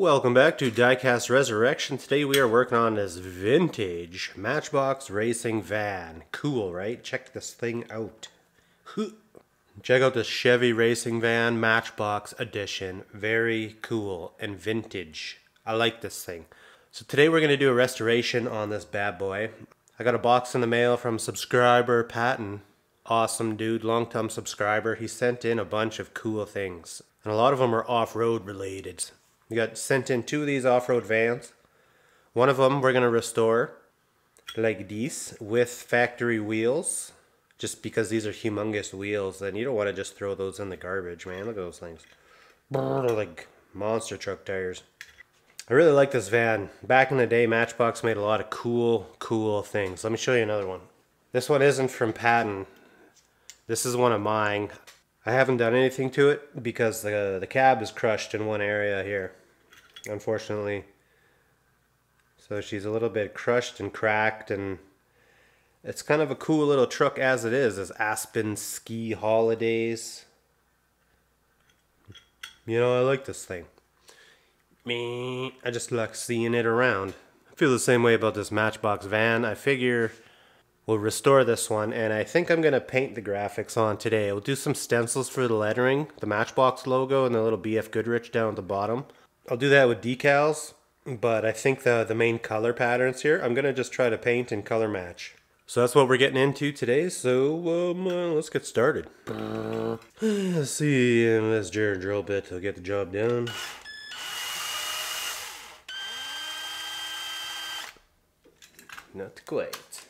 Welcome back to Diecast Resurrection. Today we are working on this vintage Matchbox racing van. Cool, right? Check this thing out. Check out this Chevy racing van Matchbox edition. Very cool and vintage. I like this thing. So today we're going to do a restoration on this bad boy. I got a box in the mail from subscriber Patton. Awesome dude, long time subscriber. He sent in a bunch of cool things. And a lot of them are off-road related. We got sent in two of these off-road vans. One of them we're going to restore like this with factory wheels. Just because these are humongous wheels and you don't want to just throw those in the garbage, man. Look at those things. They're like monster truck tires. I really like this van. Back in the day, Matchbox made a lot of cool, cool things. Let me show you another one. This one isn't from Patton. This is one of mine. I haven't done anything to it because the, the cab is crushed in one area here unfortunately. So she's a little bit crushed and cracked and it's kind of a cool little truck as it is, as Aspen Ski Holidays. You know, I like this thing. Me, I just like seeing it around. I feel the same way about this Matchbox van. I figure we'll restore this one and I think I'm to paint the graphics on today. We'll do some stencils for the lettering, the Matchbox logo and the little BF Goodrich down at the bottom. I'll do that with decals, but I think the, the main color patterns here, I'm going to just try to paint and color match. So that's what we're getting into today, so um, uh, let's get started. let's see, this Jared drill bit to get the job done. Not quite.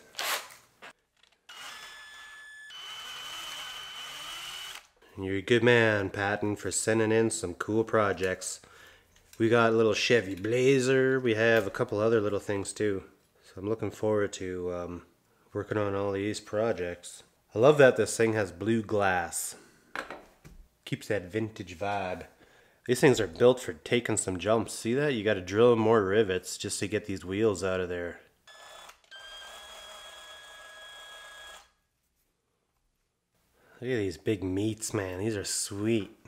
You're a good man, Patton, for sending in some cool projects. We got a little Chevy Blazer. We have a couple other little things too. So I'm looking forward to um, working on all these projects. I love that this thing has blue glass. Keeps that vintage vibe. These things are built for taking some jumps. See that? You got to drill more rivets just to get these wheels out of there. Look at these big meats, man. These are sweet.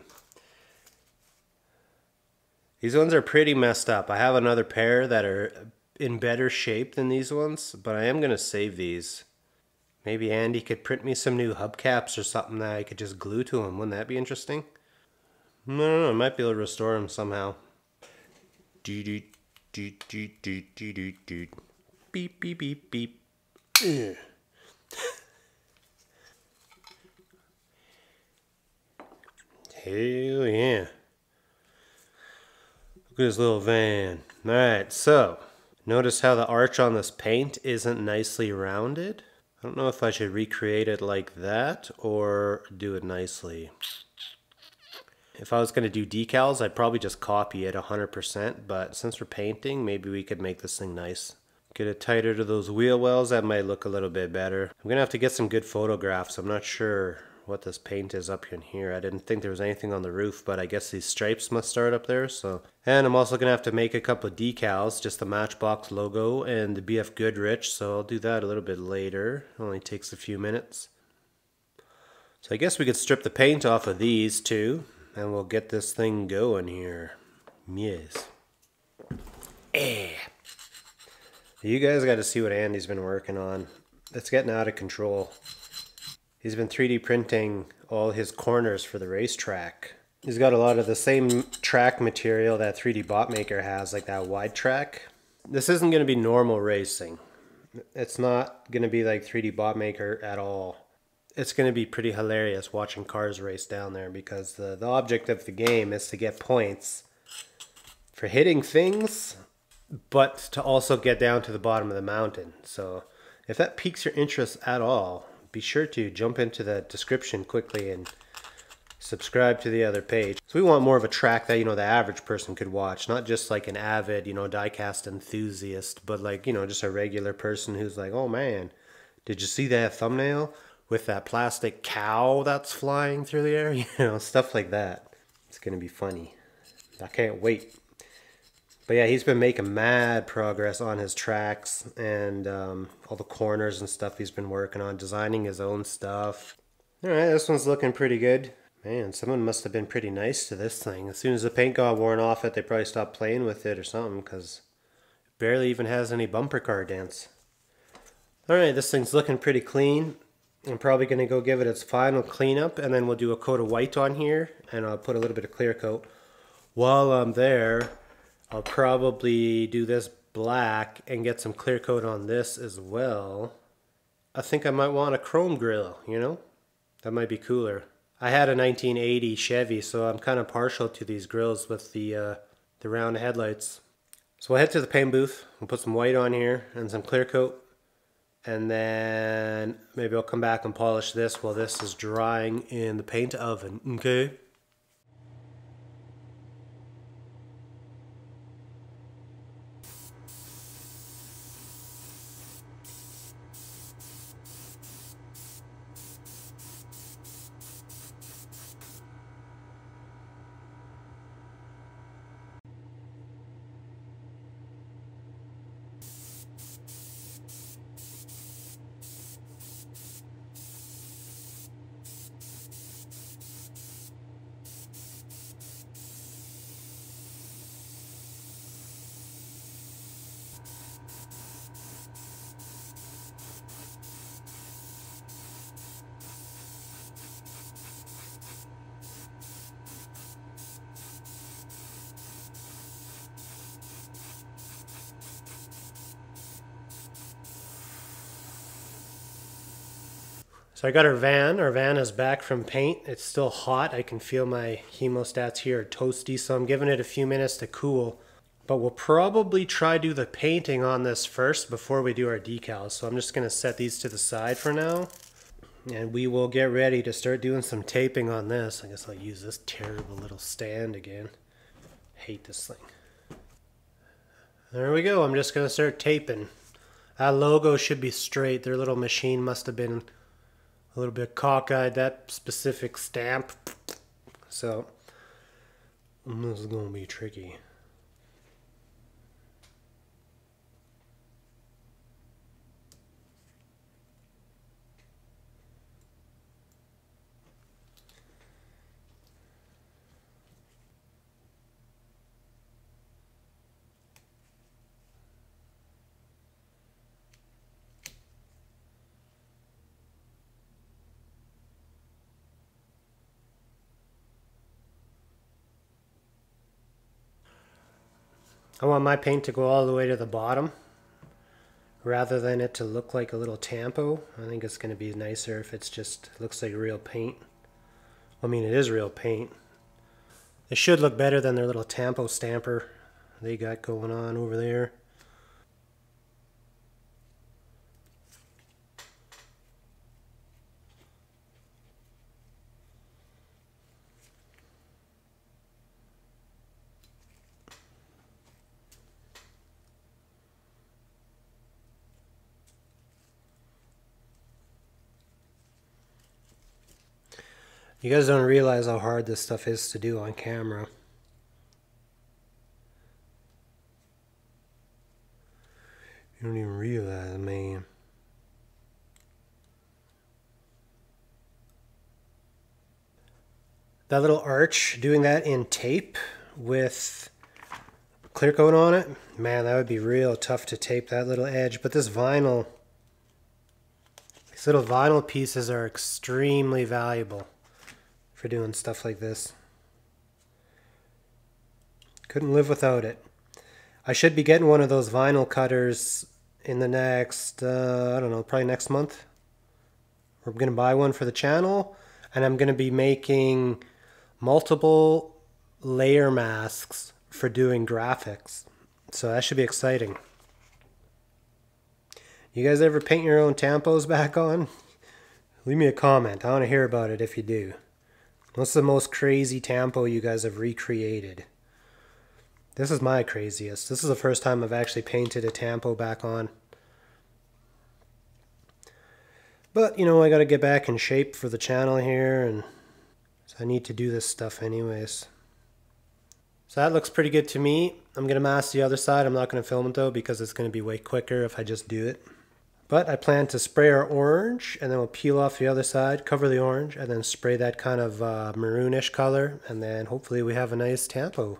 These ones are pretty messed up. I have another pair that are in better shape than these ones, but I am going to save these. Maybe Andy could print me some new hubcaps or something that I could just glue to them. Wouldn't that be interesting? No, no, no. I might be able to restore them somehow. Do do do do do do do do. Beep beep beep beep. Hell yeah. Look at this little van. Alright, so notice how the arch on this paint isn't nicely rounded. I don't know if I should recreate it like that or do it nicely. If I was going to do decals, I'd probably just copy it 100%, but since we're painting, maybe we could make this thing nice. Get it tighter to those wheel wells, that might look a little bit better. I'm going to have to get some good photographs. I'm not sure what this paint is up in here. I didn't think there was anything on the roof, but I guess these stripes must start up there. So, And I'm also going to have to make a couple of decals, just the Matchbox logo and the BF Goodrich. So I'll do that a little bit later. Only takes a few minutes. So I guess we could strip the paint off of these too, and we'll get this thing going here. Yes. Eh. You guys got to see what Andy's been working on. It's getting out of control. He's been 3D printing all his corners for the racetrack. He's got a lot of the same track material that 3D Bot Maker has, like that wide track. This isn't going to be normal racing. It's not going to be like 3D Bot Maker at all. It's going to be pretty hilarious watching cars race down there because the, the object of the game is to get points for hitting things, but to also get down to the bottom of the mountain. So if that piques your interest at all, be sure to jump into the description quickly and subscribe to the other page. So we want more of a track that, you know, the average person could watch, not just like an avid, you know, diecast enthusiast, but like, you know, just a regular person who's like, oh man, did you see that thumbnail with that plastic cow that's flying through the air? You know, stuff like that. It's going to be funny. I can't wait. But yeah, he's been making mad progress on his tracks and um, all the corners and stuff he's been working on, designing his own stuff. All right, this one's looking pretty good. Man, someone must have been pretty nice to this thing. As soon as the paint got worn off it, they probably stopped playing with it or something because it barely even has any bumper car dents. Alright, this thing's looking pretty clean. I'm probably going to go give it its final cleanup and then we'll do a coat of white on here and I'll put a little bit of clear coat. While I'm there, I'll probably do this black and get some clear coat on this as well. I think I might want a chrome grill, you know? That might be cooler. I had a 1980 Chevy, so I'm kind of partial to these grills with the, uh, the round headlights. So we'll head to the paint booth, we'll put some white on here and some clear coat. And then maybe I'll come back and polish this while this is drying in the paint oven, okay? So I got our van. Our van is back from paint. It's still hot. I can feel my hemostats here are toasty, so I'm giving it a few minutes to cool. But we'll probably try do the painting on this first before we do our decals. So I'm just going to set these to the side for now. And we will get ready to start doing some taping on this. I guess I'll use this terrible little stand again. hate this thing. There we go. I'm just going to start taping. That logo should be straight. Their little machine must have been a little bit cockeyed that specific stamp. So this is going to be tricky. I want my paint to go all the way to the bottom rather than it to look like a little tampo. I think it's going to be nicer if it's just looks like real paint. I mean, it is real paint. It should look better than their little tampo stamper they got going on over there. You guys don't realize how hard this stuff is to do on camera. You don't even realize, man. That little arch, doing that in tape with clear coat on it, man, that would be real tough to tape that little edge. But this vinyl, these little vinyl pieces are extremely valuable for doing stuff like this. Couldn't live without it. I should be getting one of those vinyl cutters in the next, uh, I don't know, probably next month. We're going to buy one for the channel, and I'm going to be making multiple layer masks for doing graphics. So that should be exciting. You guys ever paint your own tampos back on? Leave me a comment. I want to hear about it if you do. What's the most crazy tampo you guys have recreated? This is my craziest. This is the first time I've actually painted a tampo back on. But, you know, I got to get back in shape for the channel here, and so I need to do this stuff anyways. So that looks pretty good to me. I'm to mask the other side. I'm not to film it, though, because it's to be way quicker if I just do it. But I plan to spray our orange and then we'll peel off the other side, cover the orange, and then spray that kind of uh, maroonish color. And then hopefully we have a nice tampo.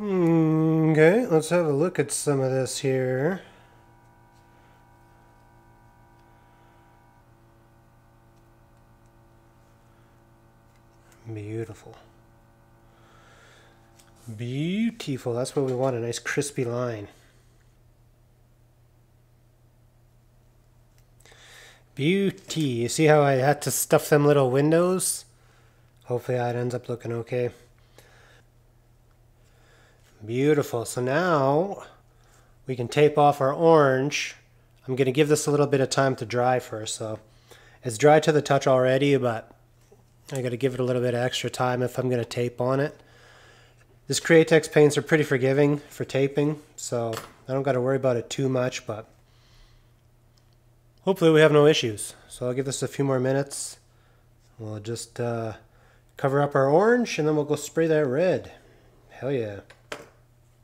Okay, let's have a look at some of this here. Beautiful. Beautiful. That's what we want, a nice crispy line. Beauty. You see how I had to stuff them little windows? Hopefully that ends up looking okay. Beautiful. So now we can tape off our orange. I'm going to give this a little bit of time to dry first. So it's dry to the touch already, but I got to give it a little bit of extra time if I'm going to tape on it. This Createx paints are pretty forgiving for taping, so I don't got to worry about it too much, but hopefully we have no issues. So I'll give this a few more minutes. We'll just uh, cover up our orange and then we'll go spray that red. Hell yeah.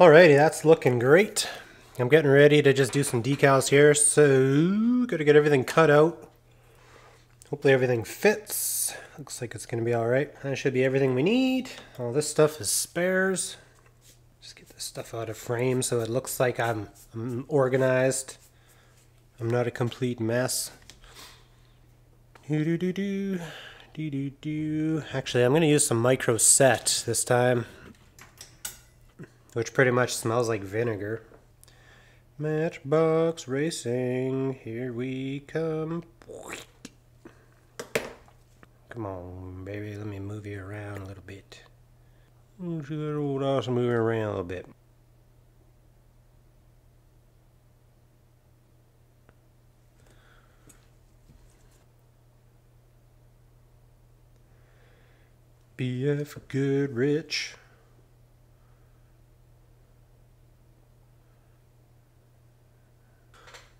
Alrighty, that's looking great. I'm getting ready to just do some decals here, so gotta get everything cut out. Hopefully everything fits. Looks like it's gonna be alright. That should be everything we need. All this stuff is spares. Just get this stuff out of frame so it looks like I'm, I'm organized. I'm not a complete mess. Do do do do. Do do do. Actually, I'm gonna use some micro set this time which pretty much smells like vinegar. Matchbox Racing, here we come. Come on, baby, let me move you around a little bit. See that old awesome moving around a little bit. BF Goodrich.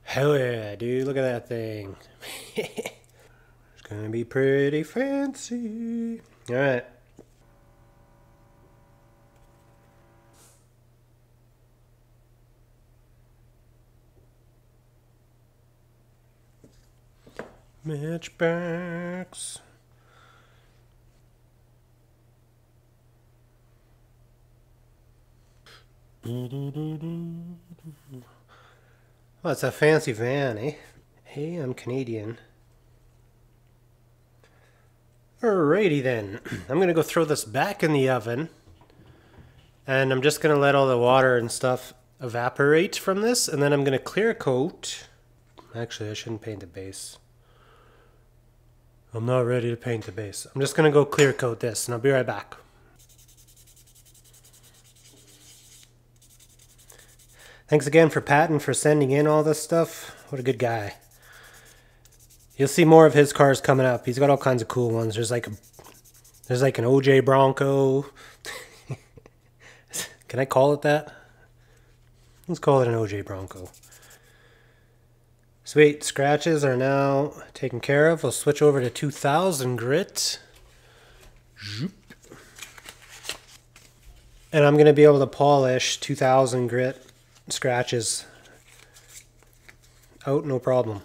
Hell yeah, dude, look at that thing. it's gonna be pretty fancy. Do, do, do, well, it's a fancy van, eh? Hey, I'm Canadian. Alrighty then. I'm to go throw this back in the oven. And I'm just to let all the water and stuff evaporate from this. And then I'm to clear coat. Actually, I shouldn't paint the base. I'm not ready to paint the base. I'm just to go clear coat this and I'll be right back. Thanks again for Patton for sending in all this stuff. What a good guy. You'll see more of his cars coming up. He's got all kinds of cool ones. There's like a, there's like an OJ Bronco. Can I call it that? Let's call it an OJ Bronco. Sweet, scratches are now taken care of. We'll switch over to 2000 grit. And I'm going to be able to polish 2000 grit scratches out no problem.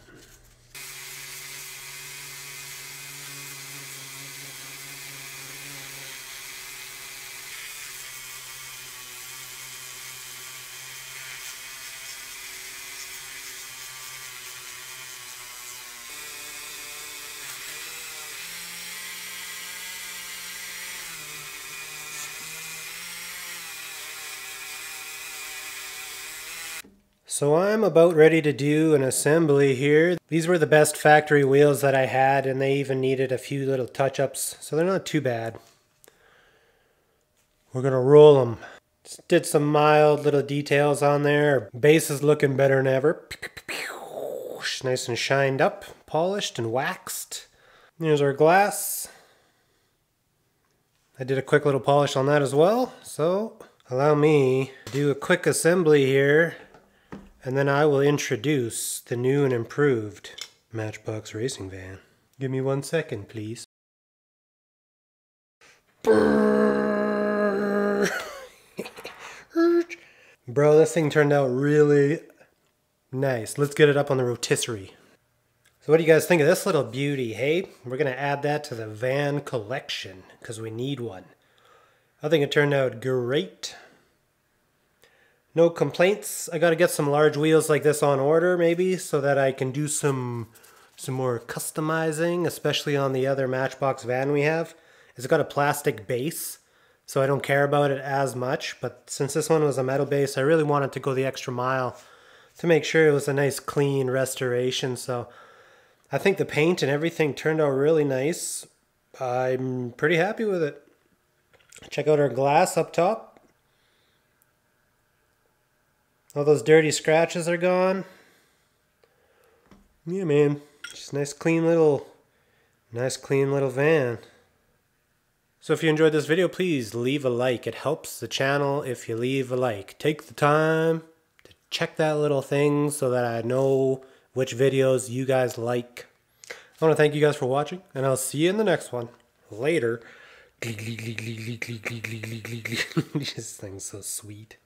So I'm about ready to do an assembly here. These were the best factory wheels that I had and they even needed a few little touch-ups, so they're not too bad. We're gonna roll them. Just did some mild little details on there. Base is looking better than ever. Nice and shined up, polished and waxed. Here's our glass. I did a quick little polish on that as well. So allow me to do a quick assembly here and then I will introduce the new and improved Matchbox Racing Van. Give me one second, please. Bro, this thing turned out really nice. Let's get it up on the rotisserie. So what do you guys think of this little beauty, hey? We're going to add that to the van collection because we need one. I think it turned out great. No complaints. I got to get some large wheels like this on order maybe so that I can do some some more customizing, especially on the other Matchbox van we have. It's got a plastic base, so I don't care about it as much. But since this one was a metal base, I really wanted to go the extra mile to make sure it was a nice clean restoration. So I think the paint and everything turned out really nice. I'm pretty happy with it. Check out our glass up top. All those dirty scratches are gone. Yeah, man. Just nice clean little, nice clean little van. So if you enjoyed this video, please leave a like. It helps the channel if you leave a like. Take the time to check that little thing so that I know which videos you guys like. I want to thank you guys for watching, and I'll see you in the next one. Later. this thing's so sweet.